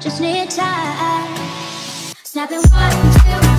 just need time. Snapping one. two.